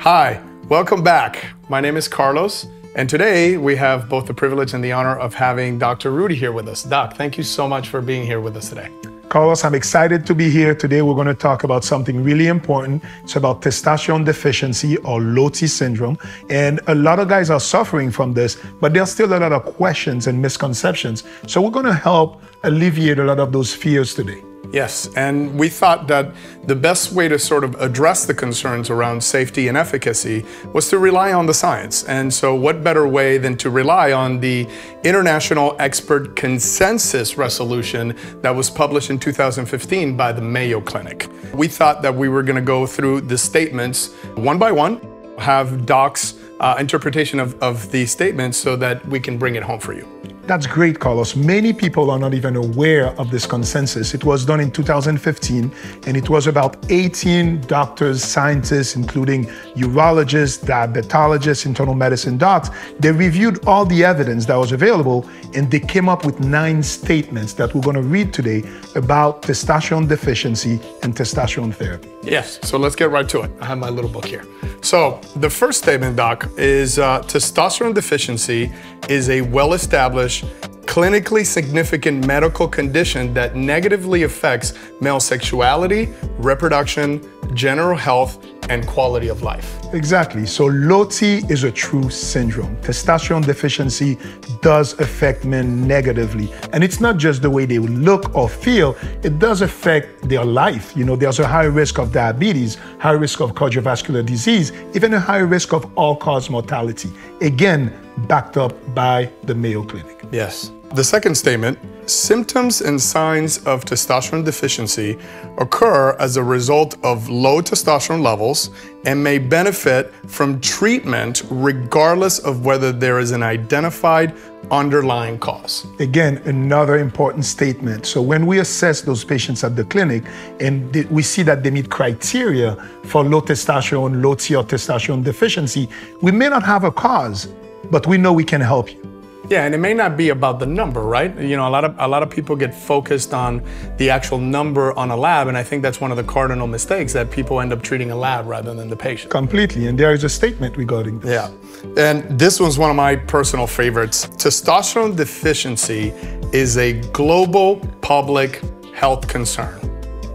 Hi, welcome back. My name is Carlos, and today we have both the privilege and the honor of having Dr. Rudy here with us. Doc, thank you so much for being here with us today. Carlos, I'm excited to be here. Today we're going to talk about something really important. It's about testosterone deficiency or low T syndrome. And a lot of guys are suffering from this, but there's still a lot of questions and misconceptions. So we're going to help alleviate a lot of those fears today. Yes, and we thought that the best way to sort of address the concerns around safety and efficacy was to rely on the science. And so, what better way than to rely on the International Expert Consensus Resolution that was published in 2015 by the Mayo Clinic? We thought that we were going to go through the statements one by one, have docs' uh, interpretation of, of these statements so that we can bring it home for you. That's great, Carlos. Many people are not even aware of this consensus. It was done in 2015, and it was about 18 doctors, scientists, including urologists, diabetologists, internal medicine docs. They reviewed all the evidence that was available, and they came up with nine statements that we're going to read today about testosterone deficiency and testosterone therapy. Yes, so let's get right to it. I have my little book here. So, the first statement, Doc, is uh, testosterone deficiency is a well established, clinically significant medical condition that negatively affects male sexuality, reproduction, general health, and quality of life. Exactly. So low T is a true syndrome. Testosterone deficiency does affect men negatively. And it's not just the way they look or feel, it does affect their life. You know, there's a high risk of diabetes, high risk of cardiovascular disease, even a high risk of all-cause mortality. Again, backed up by the Mayo Clinic. Yes. The second statement symptoms and signs of testosterone deficiency occur as a result of low testosterone levels and may benefit from treatment regardless of whether there is an identified underlying cause. Again, another important statement. So when we assess those patients at the clinic and we see that they meet criteria for low testosterone, low T or testosterone deficiency, we may not have a cause, but we know we can help you. Yeah, and it may not be about the number, right? You know, a lot of a lot of people get focused on the actual number on a lab, and I think that's one of the cardinal mistakes that people end up treating a lab rather than the patient. Completely, and there is a statement regarding this. Yeah, and this was one of my personal favorites. Testosterone deficiency is a global public health concern.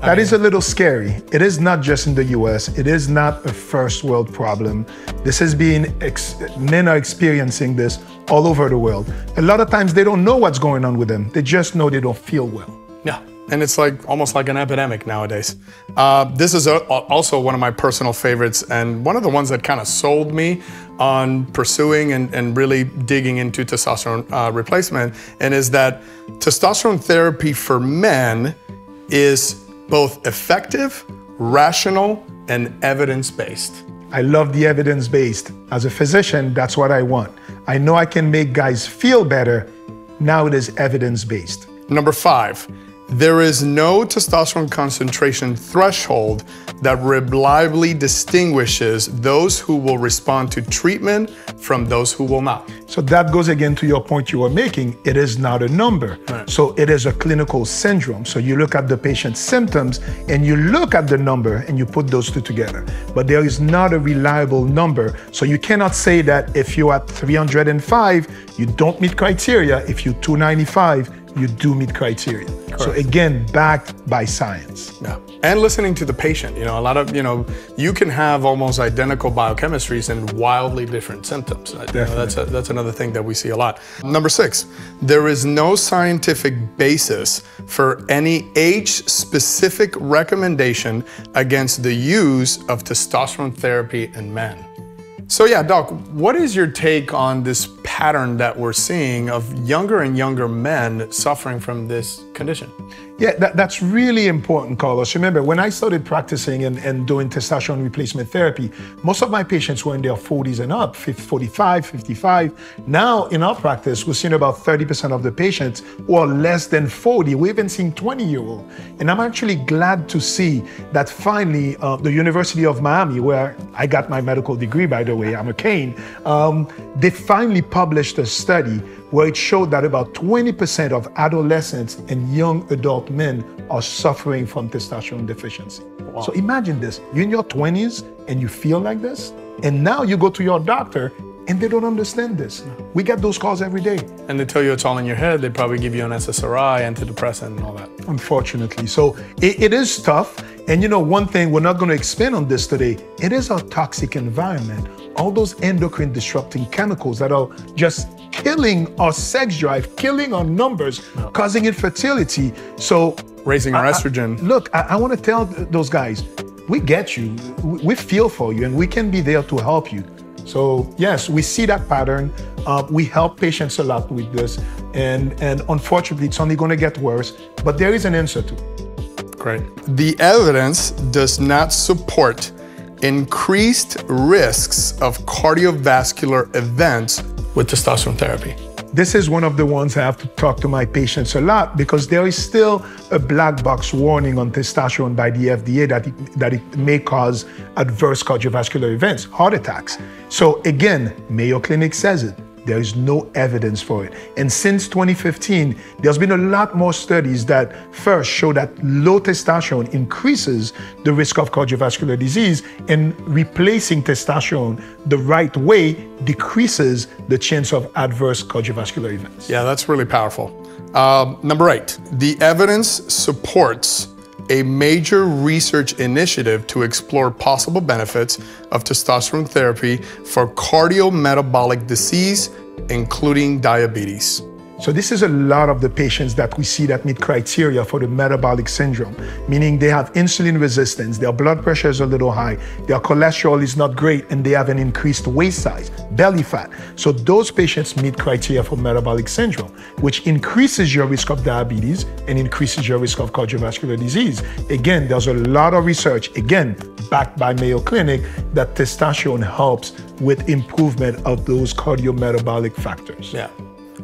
That is a little scary. It is not just in the US, it is not a first world problem. This has been, ex- men are experiencing this all over the world. A lot of times they don't know what's going on with them, they just know they don't feel well. Yeah, and it's like almost like an epidemic nowadays. Uh, this is a, also one of my personal favorites, and one of the ones that kind of sold me on pursuing and, and really digging into testosterone uh, replacement, and is that testosterone therapy for men is both effective, rational, and evidence based. I love the evidence based. As a physician, that's what I want. I know I can make guys feel better. Now it is evidence based. Number five, there is no testosterone concentration threshold that reliably distinguishes those who will respond to treatment from those who will not. So that goes again to your point you were making. It is not a number. Right. So it is a clinical syndrome. So you look at the patient's symptoms and you look at the number and you put those two together. But there is not a reliable number. So you cannot say that if you're at 305, you don't meet criteria. If you're 295, you do meet criteria. Correct. So again, backed by science. Yeah. And listening to the patient. You know, a lot of, you know, you can have almost identical biochemistries and wildly different symptoms. Definitely. You know, that's, a, that's another thing that we see a lot. Number six, there is no scientific basis for any age-specific recommendation against the use of testosterone therapy in men. So yeah, Doc, what is your take on this pattern that we're seeing of younger and younger men suffering from this condition? Yeah, that, that's really important, Carlos. Remember, when I started practicing and, and doing testosterone replacement therapy, most of my patients were in their 40s and up, 50, 45, 55. Now, in our practice, we're seeing about 30% of the patients who are less than 40. We're even seeing 20 year old. And I'm actually glad to see that finally, uh, the University of Miami, where I got my medical degree, by the way, I'm a Cane, um, they finally published a study where it showed that about 20% of adolescents and young adult men are suffering from testosterone deficiency. Wow. So imagine this you're in your 20s and you feel like this, And now you go to your doctor and they don't understand this. We get those calls every day. And they tell you it's all in your head. They probably give you an SSRI, antidepressant, and all that. Unfortunately. So it, it is tough. And you know, one thing, we're not going to expand on this today. It is a toxic environment. All those endocrine disrupting chemicals that are just killing our sex drive, killing our numbers, no. causing infertility. So raising our I, estrogen. I, look, I, I want to tell those guys, we get you. We feel for you and we can be there to help you. So yes, we see that pattern. Uh, we help patients a lot with this, and and unfortunately, it's only going to get worse. But there is an answer to it. Great. The evidence does not support increased risks of cardiovascular events with testosterone therapy. This is one of the ones I have to talk to my patients a lot because there is still a black box warning on testosterone by the FDA that it, that it may cause adverse cardiovascular events, heart attacks. So again, Mayo Clinic says it. There is no evidence for it. And since 2015, there's been a lot more studies that first show that low testosterone increases the risk of cardiovascular disease, and replacing testosterone the right way decreases the chance of adverse cardiovascular events. Yeah, that's really powerful. Uh, number eight, the evidence supports a major research initiative to explore possible benefits of testosterone therapy for cardiometabolic disease, including diabetes. So this is a lot of the patients that we see that meet criteria for the metabolic syndrome, meaning they have insulin resistance, their blood pressure is a little high, their cholesterol is not great, and they have an increased waist size, belly fat. So those patients meet criteria for metabolic syndrome, which increases your risk of diabetes and increases your risk of cardiovascular disease. Again, there's a lot of research, again, backed by Mayo Clinic, that testosterone helps with improvement of those cardiometabolic factors. Yeah.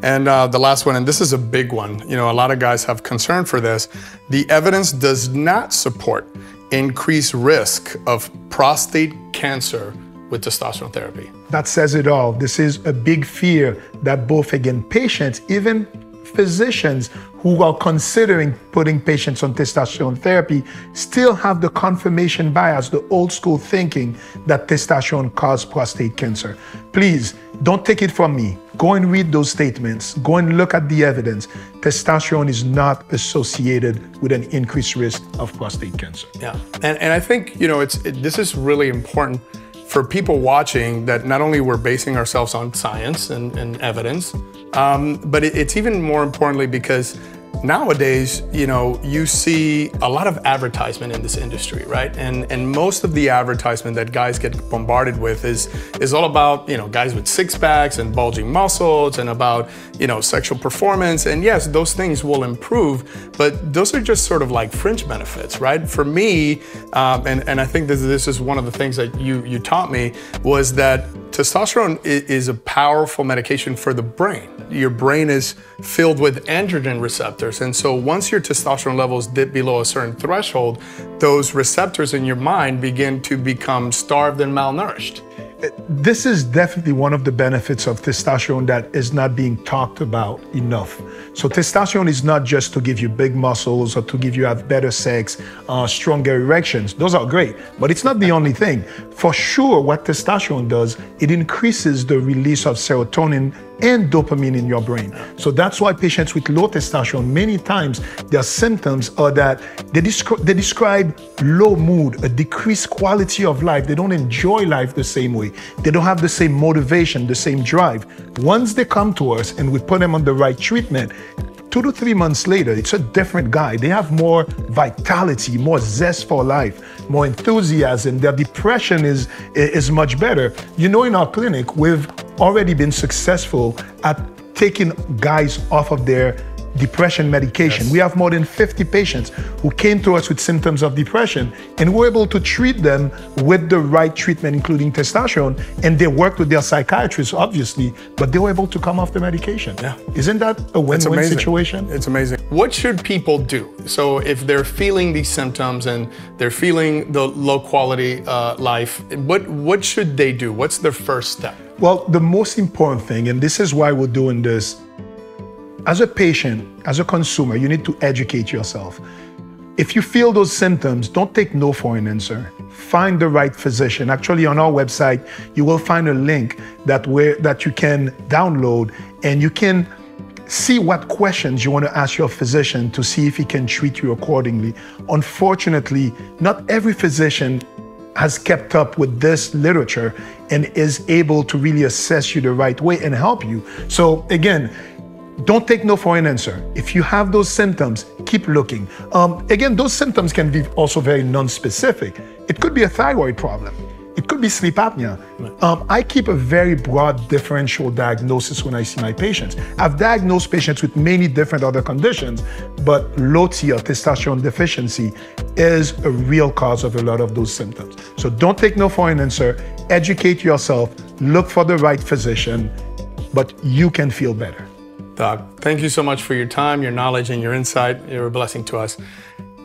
And uh, the last one, and this is a big one, you know, a lot of guys have concern for this. The evidence does not support increased risk of prostate cancer with testosterone therapy. That says it all. This is a big fear that both, again, patients, even physicians who are considering putting patients on testosterone therapy still have the confirmation bias, the old school thinking that testosterone causes prostate cancer. Please don't take it from me. Go and read those statements. Go and look at the evidence. Testosterone is not associated with an increased risk of prostate cancer. Yeah, and, and I think you know it's it, this is really important for people watching that not only we're basing ourselves on science and, and evidence, um, but it, it's even more importantly because nowadays, you know, you see a lot of advertisement in this industry, right? And and most of the advertisement that guys get bombarded with is is all about, you know, guys with six packs and bulging muscles and about, you know, sexual performance. And yes, those things will improve, but those are just sort of like fringe benefits, right? For me, um, and and I think this this is one of the things that you you taught me was that testosterone is a powerful medication for the brain. Your brain is filled with androgen receptors. And so once your testosterone levels dip below a certain threshold, those receptors in your mind begin to become starved and malnourished this is definitely one of the benefits of testosterone that is not being talked about enough. So testosterone is not just to give you big muscles or to give you have better sex, uh, stronger erections. Those are great, but it's not the only thing. For sure, what testosterone does, it increases the release of serotonin and dopamine in your brain. So that's why patients with low testosterone, many times their symptoms are that they, descri- they describe low mood, a decreased quality of life. They don't enjoy life the same way. They don't have the same motivation, the same drive. Once they come to us and we put them on the right treatment, two to three months later, it's a different guy. They have more vitality, more zest for life, more enthusiasm. Their depression is, is much better. You know, in our clinic, we've already been successful at taking guys off of their depression medication. Yes. We have more than 50 patients who came to us with symptoms of depression, and we're able to treat them with the right treatment, including testosterone. And they worked with their psychiatrist, obviously, but they were able to come off the medication. Yeah. Isn't that a win win situation? It's amazing. What should people do? So, if they're feeling these symptoms and they're feeling the low quality uh, life, what, what should they do? What's their first step? Well, the most important thing, and this is why we're doing this as a patient, as a consumer, you need to educate yourself. if you feel those symptoms, don't take no for an answer. Find the right physician. Actually, on our website, you will find a link that where that you can download and you can see what questions you want to ask your physician to see if he can treat you accordingly. Unfortunately, not every physician has kept up with this literature and is able to really assess you the right way and help you. So again, don't take no for an answer. If you have those symptoms, keep looking. Um, again, those symptoms can be also very non-specific. It could be a thyroid problem. It could be sleep apnea. Um, I keep a very broad differential diagnosis when I see my patients. I've diagnosed patients with many different other conditions, but low T or testosterone deficiency is a real cause of a lot of those symptoms. So don't take no for an answer. Educate yourself, look for the right physician, but you can feel better. Doc, thank you so much for your time, your knowledge, and your insight. You're a blessing to us.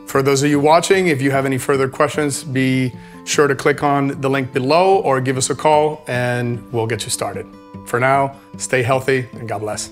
For those of you watching, if you have any further questions, be sure to click on the link below or give us a call and we'll get you started. For now, stay healthy and God bless.